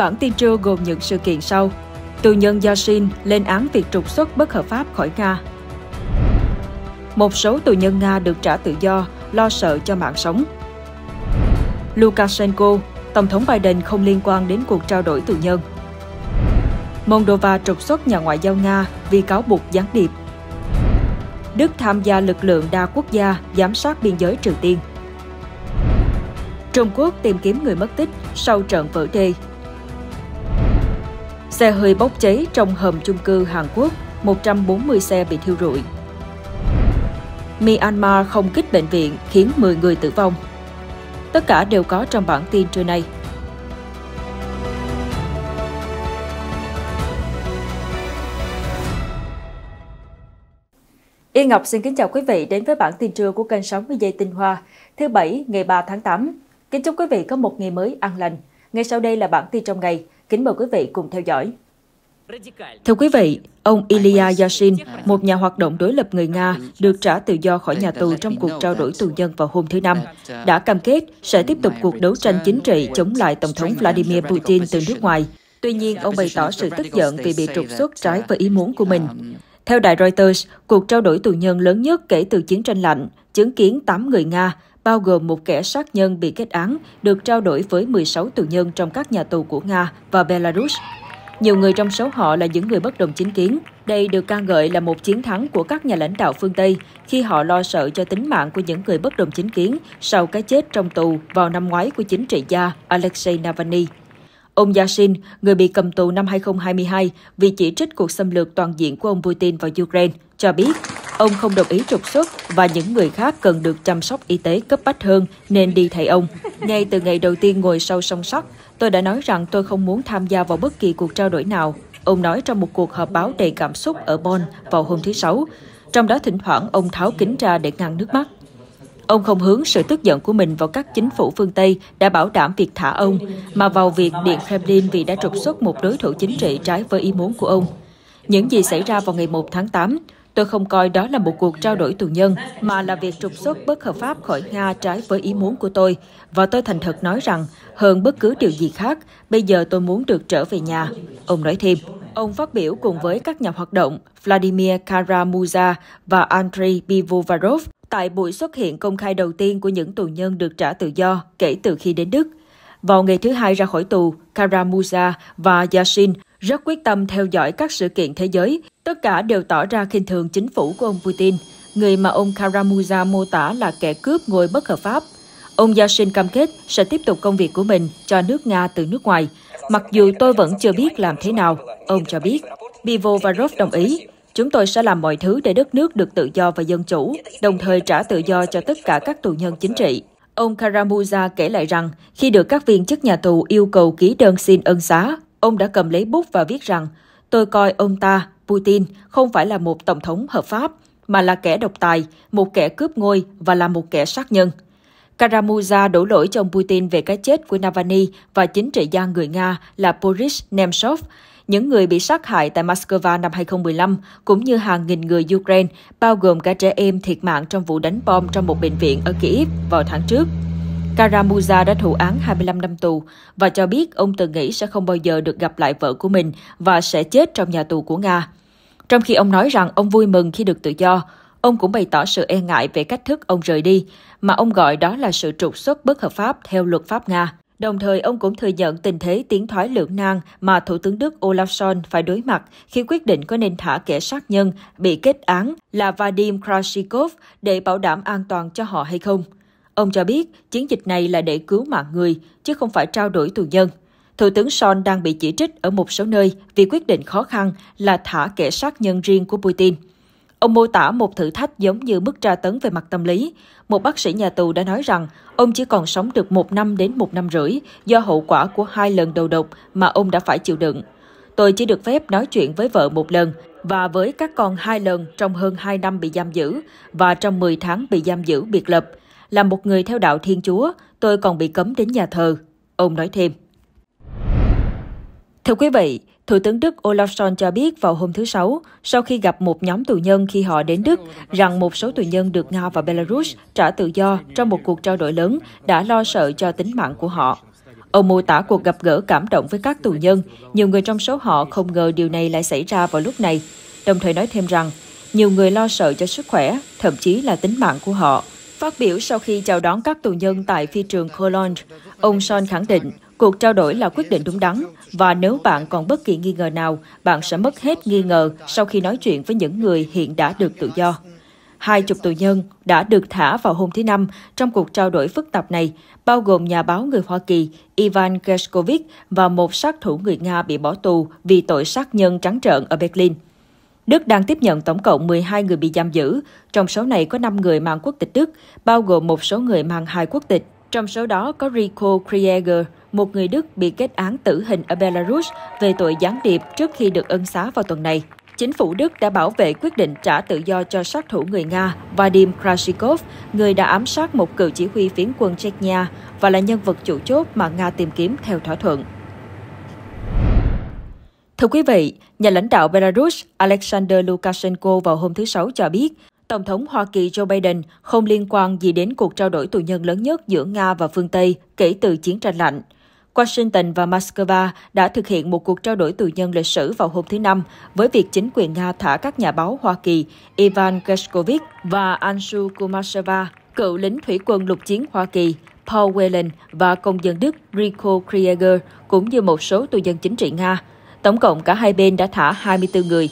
Bản tin trưa gồm những sự kiện sau. Tù nhân Yashin lên án việc trục xuất bất hợp pháp khỏi Nga. Một số tù nhân Nga được trả tự do, lo sợ cho mạng sống. Lukashenko, Tổng thống Biden không liên quan đến cuộc trao đổi tù nhân. Moldova trục xuất nhà ngoại giao Nga vì cáo buộc gián điệp. Đức tham gia lực lượng đa quốc gia giám sát biên giới Triều Tiên. Trung Quốc tìm kiếm người mất tích sau trận vỡ đê. Xe hơi bốc cháy trong hầm chung cư Hàn Quốc, 140 xe bị thiêu rụi. Myanmar không kích bệnh viện khiến 10 người tử vong. Tất cả đều có trong bản tin trưa nay. Yên Ngọc xin kính chào quý vị đến với bản tin trưa của kênh 60 giây tinh hoa thứ Bảy ngày 3 tháng 8. Kính chúc quý vị có một ngày mới an lành. Ngay sau đây là bản tin trong ngày. Kính mời quý vị cùng theo dõi. Thưa quý vị, ông Ilya Yashin, một nhà hoạt động đối lập người Nga, được trả tự do khỏi nhà tù trong cuộc trao đổi tù nhân vào hôm thứ Năm, đã cam kết sẽ tiếp tục cuộc đấu tranh chính trị chống lại Tổng thống Vladimir Putin từ nước ngoài. Tuy nhiên, ông bày tỏ sự tức giận vì bị trục xuất trái với ý muốn của mình. Theo đài Reuters, cuộc trao đổi tù nhân lớn nhất kể từ chiến tranh lạnh, chứng kiến 8 người Nga, bao gồm một kẻ sát nhân bị kết án, được trao đổi với 16 tù nhân trong các nhà tù của Nga và Belarus. Nhiều người trong số họ là những người bất đồng chính kiến. Đây được ca ngợi là một chiến thắng của các nhà lãnh đạo phương Tây khi họ lo sợ cho tính mạng của những người bất đồng chính kiến sau cái chết trong tù vào năm ngoái của chính trị gia Alexei Navalny. Ông Yashin, người bị cầm tù năm 2022 vì chỉ trích cuộc xâm lược toàn diện của ông Putin vào Ukraine, cho biết ông không đồng ý trục xuất và những người khác cần được chăm sóc y tế cấp bách hơn nên đi thay ông. Ngay từ ngày đầu tiên ngồi sau song sắt, tôi đã nói rằng tôi không muốn tham gia vào bất kỳ cuộc trao đổi nào. Ông nói trong một cuộc họp báo đầy cảm xúc ở Bonn vào hôm thứ Sáu. Trong đó thỉnh thoảng ông tháo kính ra để ngăn nước mắt. Ông không hướng sự tức giận của mình vào các chính phủ phương Tây đã bảo đảm việc thả ông, mà vào việc Điện Kremlin vì đã trục xuất một đối thủ chính trị trái với ý muốn của ông. Những gì xảy ra vào ngày 1 tháng 8, tôi không coi đó là một cuộc trao đổi tù nhân, mà là việc trục xuất bất hợp pháp khỏi Nga trái với ý muốn của tôi. Và tôi thành thật nói rằng, hơn bất cứ điều gì khác, bây giờ tôi muốn được trở về nhà. Ông nói thêm. Ông phát biểu cùng với các nhà hoạt động Vladimir Karamuza và Andrei Pivovarov tại buổi xuất hiện công khai đầu tiên của những tù nhân được trả tự do kể từ khi đến Đức. Vào ngày thứ hai ra khỏi tù, Karamuza và Yashin rất quyết tâm theo dõi các sự kiện thế giới. Tất cả đều tỏ ra khinh thường chính phủ của ông Putin, người mà ông Karamuza mô tả là kẻ cướp ngôi bất hợp pháp. Ông Yashin cam kết sẽ tiếp tục công việc của mình cho nước Nga từ nước ngoài, mặc dù tôi vẫn chưa biết làm thế nào, ông cho biết. Bivo Varov đồng ý, Chúng tôi sẽ làm mọi thứ để đất nước được tự do và dân chủ, đồng thời trả tự do cho tất cả các tù nhân chính trị. Ông Karamuza kể lại rằng, khi được các viên chức nhà tù yêu cầu ký đơn xin ân xá, ông đã cầm lấy bút và viết rằng, tôi coi ông ta, Putin, không phải là một tổng thống hợp pháp, mà là kẻ độc tài, một kẻ cướp ngôi và là một kẻ sát nhân. Karamuza đổ lỗi cho ông Putin về cái chết của Navalny và chính trị gia người Nga là Boris Nemtsov, những người bị sát hại tại Moscow năm 2015, cũng như hàng nghìn người Ukraine, bao gồm cả trẻ em thiệt mạng trong vụ đánh bom trong một bệnh viện ở Kyiv vào tháng trước. Karamuza đã thụ án 25 năm tù và cho biết ông từng nghĩ sẽ không bao giờ được gặp lại vợ của mình và sẽ chết trong nhà tù của Nga. Trong khi ông nói rằng ông vui mừng khi được tự do, ông cũng bày tỏ sự e ngại về cách thức ông rời đi, mà ông gọi đó là sự trục xuất bất hợp pháp theo luật pháp Nga. Đồng thời, ông cũng thừa nhận tình thế tiến thoái lưỡng nan mà Thủ tướng Đức Olaf Scholz phải đối mặt khi quyết định có nên thả kẻ sát nhân bị kết án là Vadim Krasikov để bảo đảm an toàn cho họ hay không. Ông cho biết chiến dịch này là để cứu mạng người, chứ không phải trao đổi tù nhân. Thủ tướng Son đang bị chỉ trích ở một số nơi vì quyết định khó khăn là thả kẻ sát nhân riêng của Putin – Ông mô tả một thử thách giống như mức tra tấn về mặt tâm lý. Một bác sĩ nhà tù đã nói rằng ông chỉ còn sống được một năm đến một năm rưỡi do hậu quả của hai lần đầu độc mà ông đã phải chịu đựng. Tôi chỉ được phép nói chuyện với vợ một lần và với các con hai lần trong hơn hai năm bị giam giữ và trong 10 tháng bị giam giữ biệt lập. Là một người theo đạo Thiên Chúa, tôi còn bị cấm đến nhà thờ. Ông nói thêm. Thưa quý vị, Thủ tướng Đức Olaf Scholz cho biết vào hôm thứ Sáu, sau khi gặp một nhóm tù nhân khi họ đến Đức, rằng một số tù nhân được Nga và Belarus trả tự do trong một cuộc trao đổi lớn đã lo sợ cho tính mạng của họ. Ông mô tả cuộc gặp gỡ cảm động với các tù nhân, nhiều người trong số họ không ngờ điều này lại xảy ra vào lúc này, đồng thời nói thêm rằng nhiều người lo sợ cho sức khỏe, thậm chí là tính mạng của họ. Phát biểu sau khi chào đón các tù nhân tại phi trường Cologne, ông Son khẳng định cuộc trao đổi là quyết định đúng đắn và nếu bạn còn bất kỳ nghi ngờ nào, bạn sẽ mất hết nghi ngờ sau khi nói chuyện với những người hiện đã được tự do. Hai chục tù nhân đã được thả vào hôm thứ Năm trong cuộc trao đổi phức tạp này, bao gồm nhà báo người Hoa Kỳ Ivan Gershkovich và một sát thủ người Nga bị bỏ tù vì tội sát nhân trắng trợn ở Berlin. Đức đang tiếp nhận tổng cộng 12 người bị giam giữ, trong số này có 5 người mang quốc tịch Đức, bao gồm một số người mang hai quốc tịch. Trong số đó có Rico Krieger, một người Đức bị kết án tử hình ở Belarus về tội gián điệp trước khi được ân xá vào tuần này. Chính phủ Đức đã bảo vệ quyết định trả tự do cho sát thủ người Nga Vadim Krasikov, người đã ám sát một cựu chỉ huy phiến quân Chechnya và là nhân vật chủ chốt mà Nga tìm kiếm theo thỏa thuận. Thưa quý vị, nhà lãnh đạo Belarus Alexander Lukashenko vào hôm thứ Sáu cho biết, Tổng thống Hoa Kỳ Joe Biden không liên quan gì đến cuộc trao đổi tù nhân lớn nhất giữa Nga và phương Tây kể từ chiến tranh lạnh. Washington và Moscow đã thực hiện một cuộc trao đổi tù nhân lịch sử vào hôm thứ Năm với việc chính quyền Nga thả các nhà báo Hoa Kỳ Ivan Gershkovich và Anshu Kumasheva, cựu lính thủy quân lục chiến Hoa Kỳ Paul Whelan và công dân Đức Rico Krieger cũng như một số tù nhân chính trị Nga. Tổng cộng cả hai bên đã thả 24 người.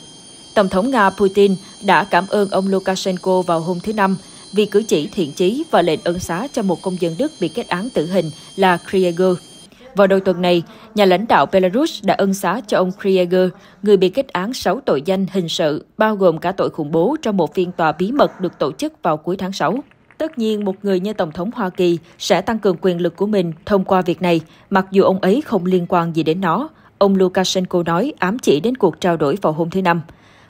Tổng thống Nga Putin đã cảm ơn ông Lukashenko vào hôm thứ Năm vì cử chỉ thiện chí và lệnh ân xá cho một công dân Đức bị kết án tử hình là Krieger. Vào đầu tuần này, nhà lãnh đạo Belarus đã ân xá cho ông Krieger, người bị kết án 6 tội danh hình sự, bao gồm cả tội khủng bố trong một phiên tòa bí mật được tổ chức vào cuối tháng 6. Tất nhiên, một người như Tổng thống Hoa Kỳ sẽ tăng cường quyền lực của mình thông qua việc này, mặc dù ông ấy không liên quan gì đến nó, ông Lukashenko nói ám chỉ đến cuộc trao đổi vào hôm thứ Năm.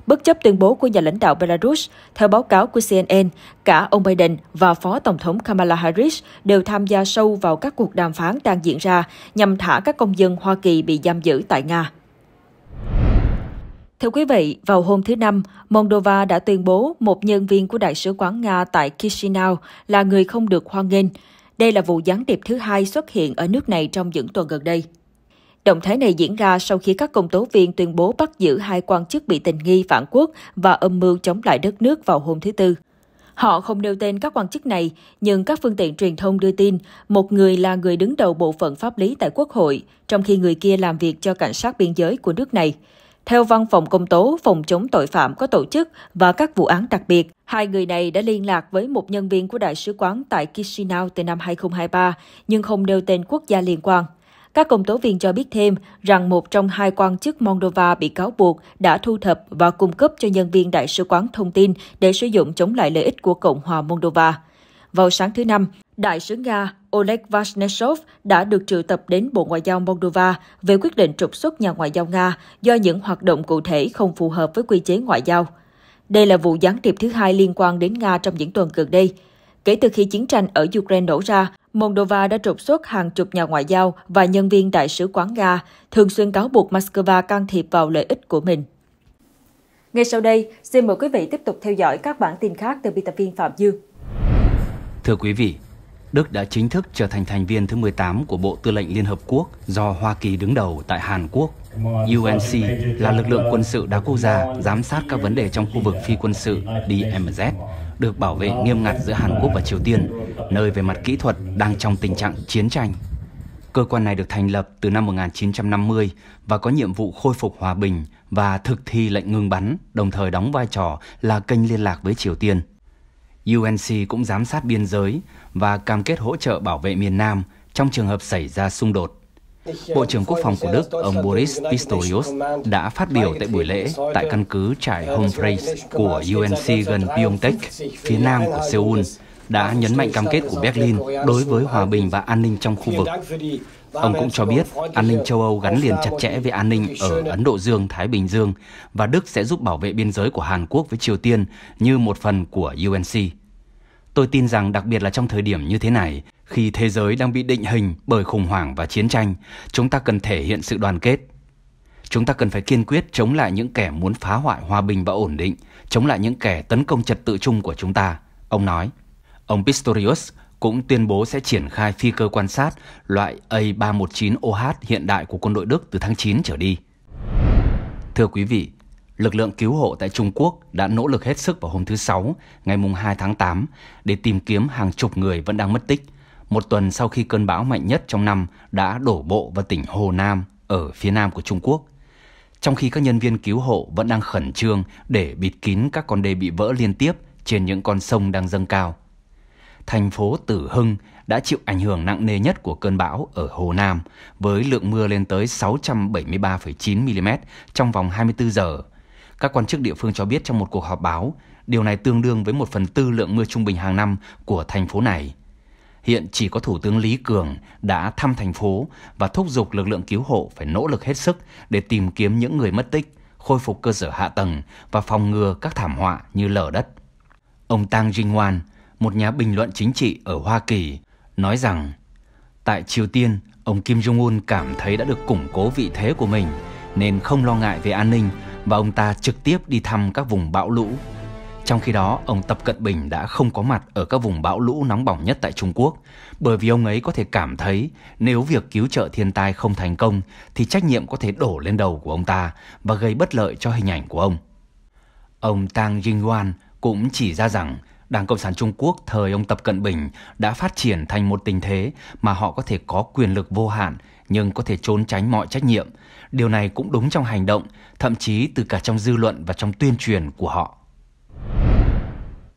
Bất chấp tuyên bố của nhà lãnh đạo Belarus, theo báo cáo của CNN, cả ông Biden và Phó Tổng thống Kamala Harris đều tham gia sâu vào các cuộc đàm phán đang diễn ra nhằm thả các công dân Hoa Kỳ bị giam giữ tại Nga. Thưa quý vị, vào hôm thứ Năm, Moldova đã tuyên bố một nhân viên của Đại sứ quán Nga tại Chisinau là người không được hoan nghênh. Đây là vụ gián điệp thứ hai xuất hiện ở nước này trong những tuần gần đây. Động thái này diễn ra sau khi các công tố viên tuyên bố bắt giữ hai quan chức bị tình nghi phản quốc và âm mưu chống lại đất nước vào hôm thứ Tư. Họ không nêu tên các quan chức này, nhưng các phương tiện truyền thông đưa tin một người là người đứng đầu bộ phận pháp lý tại Quốc hội, trong khi người kia làm việc cho cảnh sát biên giới của nước này. Theo văn phòng công tố phòng chống tội phạm có tổ chức và các vụ án đặc biệt, hai người này đã liên lạc với một nhân viên của đại sứ quán tại Chisinau từ năm 2023, nhưng không nêu tên quốc gia liên quan. Các công tố viên cho biết thêm rằng một trong hai quan chức Moldova bị cáo buộc đã thu thập và cung cấp cho nhân viên đại sứ quán thông tin để sử dụng chống lại lợi ích của Cộng hòa Moldova. Vào sáng thứ Năm, Đại sứ Nga Oleg Vasnesov đã được triệu tập đến Bộ Ngoại giao Moldova về quyết định trục xuất nhà ngoại giao Nga do những hoạt động cụ thể không phù hợp với quy chế ngoại giao. Đây là vụ gián điệp thứ hai liên quan đến Nga trong những tuần gần đây. Kể từ khi chiến tranh ở Ukraine nổ ra, Moldova đã trục xuất hàng chục nhà ngoại giao và nhân viên đại sứ quán Nga, thường xuyên cáo buộc Moscow can thiệp vào lợi ích của mình. Ngay sau đây, xin mời quý vị tiếp tục theo dõi các bản tin khác từ biên tập viên Phạm Dương. Thưa quý vị, Đức đã chính thức trở thành thành viên thứ 18 của Bộ Tư lệnh Liên Hợp Quốc do Hoa Kỳ đứng đầu tại Hàn Quốc. UNC là lực lượng quân sự đa quốc gia giám sát các vấn đề trong khu vực phi quân sự DMZ, được bảo vệ nghiêm ngặt giữa Hàn Quốc và Triều Tiên, nơi về mặt kỹ thuật đang trong tình trạng chiến tranh. Cơ quan này được thành lập từ năm 1950 và có nhiệm vụ khôi phục hòa bình và thực thi lệnh ngừng bắn, đồng thời đóng vai trò là kênh liên lạc với Triều Tiên. UNC cũng giám sát biên giới và cam kết hỗ trợ bảo vệ miền Nam trong trường hợp xảy ra xung đột. Bộ trưởng Quốc phòng của Đức, ông Boris Pistorius, đã phát biểu tại buổi lễ tại căn cứ trại Humphreys của UNC gần Pyeongtaek, phía nam của Seoul, đã nhấn mạnh cam kết của Berlin đối với hòa bình và an ninh trong khu vực. Ông cũng cho biết an ninh châu Âu gắn liền chặt chẽ với an ninh ở Ấn Độ Dương, Thái Bình Dương và Đức sẽ giúp bảo vệ biên giới của Hàn Quốc với Triều Tiên như một phần của UNC. Tôi tin rằng đặc biệt là trong thời điểm như thế này, khi thế giới đang bị định hình bởi khủng hoảng và chiến tranh, chúng ta cần thể hiện sự đoàn kết. Chúng ta cần phải kiên quyết chống lại những kẻ muốn phá hoại hòa bình và ổn định, chống lại những kẻ tấn công trật tự chung của chúng ta, ông nói. Ông Pistorius cũng tuyên bố sẽ triển khai phi cơ quan sát loại A319OH hiện đại của quân đội Đức từ tháng 9 trở đi. Thưa quý vị, lực lượng cứu hộ tại Trung Quốc đã nỗ lực hết sức vào hôm thứ Sáu, ngày 2 tháng 8 để tìm kiếm hàng chục người vẫn đang mất tích, một tuần sau khi cơn bão mạnh nhất trong năm đã đổ bộ vào tỉnh Hồ Nam ở phía nam của Trung Quốc. Trong khi các nhân viên cứu hộ vẫn đang khẩn trương để bịt kín các con đê bị vỡ liên tiếp trên những con sông đang dâng cao. Thành phố Tử Hưng đã chịu ảnh hưởng nặng nề nhất của cơn bão ở Hồ Nam với lượng mưa lên tới 673,9 mm trong vòng 24 giờ. Các quan chức địa phương cho biết trong một cuộc họp báo, điều này tương đương với một phần tư lượng mưa trung bình hàng năm của thành phố này. Hiện chỉ có Thủ tướng Lý Cường đã thăm thành phố và thúc giục lực lượng cứu hộ phải nỗ lực hết sức để tìm kiếm những người mất tích, khôi phục cơ sở hạ tầng và phòng ngừa các thảm họa như lở đất. Ông Tang Jingwan, một nhà bình luận chính trị ở Hoa Kỳ, nói rằng tại Triều Tiên, ông Kim Jong-un cảm thấy đã được củng cố vị thế của mình nên không lo ngại về an ninh và ông ta trực tiếp đi thăm các vùng bão lũ. Trong khi đó, ông Tập Cận Bình đã không có mặt ở các vùng bão lũ nóng bỏng nhất tại Trung Quốc, bởi vì ông ấy có thể cảm thấy nếu việc cứu trợ thiên tai không thành công thì trách nhiệm có thể đổ lên đầu của ông ta và gây bất lợi cho hình ảnh của ông. Ông Tang Jingwan cũng chỉ ra rằng Đảng Cộng sản Trung Quốc thời ông Tập Cận Bình đã phát triển thành một tình thế mà họ có thể có quyền lực vô hạn nhưng có thể trốn tránh mọi trách nhiệm. Điều này cũng đúng trong hành động, thậm chí từ cả trong dư luận và trong tuyên truyền của họ.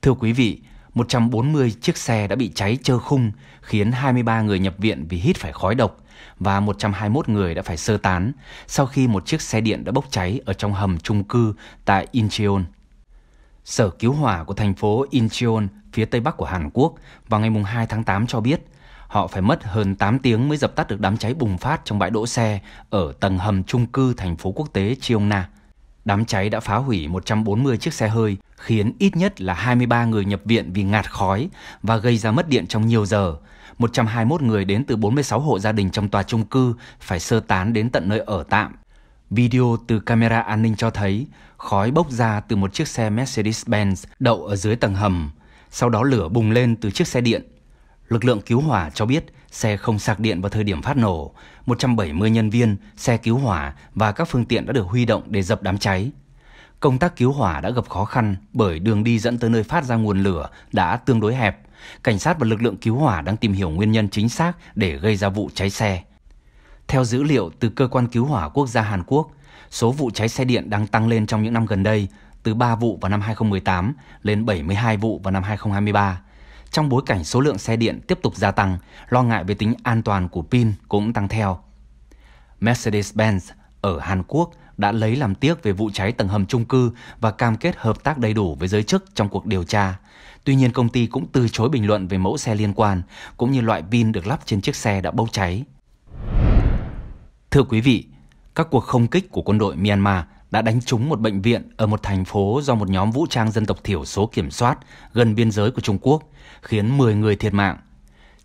Thưa quý vị, 140 chiếc xe đã bị cháy trơ khung, khiến 23 người nhập viện vì hít phải khói độc và 121 người đã phải sơ tán sau khi một chiếc xe điện đã bốc cháy ở trong hầm chung cư tại Incheon. Sở cứu hỏa của thành phố Incheon, phía tây bắc của Hàn Quốc, vào ngày 2 tháng 8 cho biết họ phải mất hơn 8 tiếng mới dập tắt được đám cháy bùng phát trong bãi đỗ xe ở tầng hầm chung cư thành phố quốc tế Cheongna. Đám cháy đã phá hủy 140 chiếc xe hơi, khiến ít nhất là 23 người nhập viện vì ngạt khói và gây ra mất điện trong nhiều giờ. 121 người đến từ 46 hộ gia đình trong tòa chung cư phải sơ tán đến tận nơi ở tạm. Video từ camera an ninh cho thấy khói bốc ra từ một chiếc xe Mercedes-Benz đậu ở dưới tầng hầm. Sau đó lửa bùng lên từ chiếc xe điện. Lực lượng cứu hỏa cho biết xe không sạc điện vào thời điểm phát nổ. 170 nhân viên, xe cứu hỏa và các phương tiện đã được huy động để dập đám cháy. Công tác cứu hỏa đã gặp khó khăn bởi đường đi dẫn tới nơi phát ra nguồn lửa đã tương đối hẹp. Cảnh sát và lực lượng cứu hỏa đang tìm hiểu nguyên nhân chính xác để gây ra vụ cháy xe. Theo dữ liệu từ Cơ quan Cứu hỏa Quốc gia Hàn Quốc, số vụ cháy xe điện đang tăng lên trong những năm gần đây, từ 3 vụ vào năm 2018 lên 72 vụ vào năm 2023. Trong bối cảnh số lượng xe điện tiếp tục gia tăng, lo ngại về tính an toàn của pin cũng tăng theo. Mercedes-Benz ở Hàn Quốc đã lấy làm tiếc về vụ cháy tầng hầm chung cư và cam kết hợp tác đầy đủ với giới chức trong cuộc điều tra. Tuy nhiên công ty cũng từ chối bình luận về mẫu xe liên quan cũng như loại pin được lắp trên chiếc xe đã bốc cháy. Thưa quý vị, các cuộc không kích của quân đội Myanmar đã đánh trúng một bệnh viện ở một thành phố do một nhóm vũ trang dân tộc thiểu số kiểm soát gần biên giới của Trung Quốc, khiến 10 người thiệt mạng.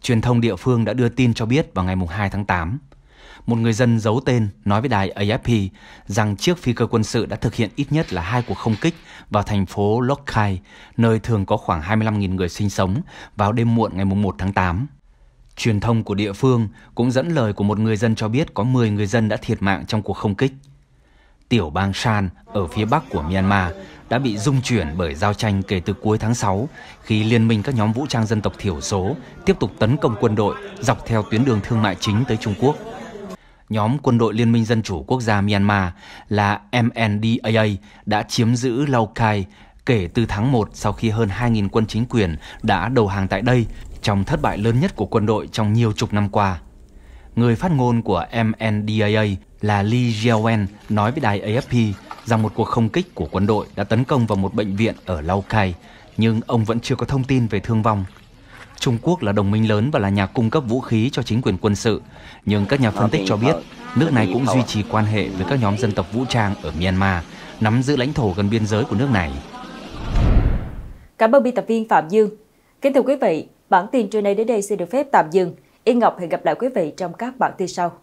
Truyền thông địa phương đã đưa tin cho biết vào ngày 2 tháng 8. Một người dân giấu tên nói với đài AFP rằng chiếc phi cơ quân sự đã thực hiện ít nhất là hai cuộc không kích vào thành phố Lokhai, nơi thường có khoảng 25.000 người sinh sống vào đêm muộn ngày 1 tháng 8. Truyền thông của địa phương cũng dẫn lời của một người dân cho biết có 10 người dân đã thiệt mạng trong cuộc không kích. Tiểu bang Shan ở phía bắc của Myanmar đã bị rung chuyển bởi giao tranh kể từ cuối tháng 6 khi liên minh các nhóm vũ trang dân tộc thiểu số tiếp tục tấn công quân đội dọc theo tuyến đường thương mại chính tới Trung Quốc. Nhóm quân đội Liên minh Dân chủ Quốc gia Myanmar là MNDAA đã chiếm giữ Lào Cai kể từ tháng 1 sau khi hơn 2.000 quân chính quyền đã đầu hàng tại đây trong thất bại lớn nhất của quân đội trong nhiều chục năm qua. Người phát ngôn của MNDAA là Lee Jiawen nói với đài AFP rằng một cuộc không kích của quân đội đã tấn công vào một bệnh viện ở Lào Cai, nhưng ông vẫn chưa có thông tin về thương vong. Trung Quốc là đồng minh lớn và là nhà cung cấp vũ khí cho chính quyền quân sự, nhưng các nhà phân tích cho biết nước này cũng duy trì quan hệ với các nhóm dân tộc vũ trang ở Myanmar, nắm giữ lãnh thổ gần biên giới của nước này. Cảm ơn biên tập viên Phạm Dương. Kính thưa quý vị, bản tin trưa nay đến đây xin được phép tạm dừng. Yên Ngọc hẹn gặp lại quý vị trong các bản tin sau.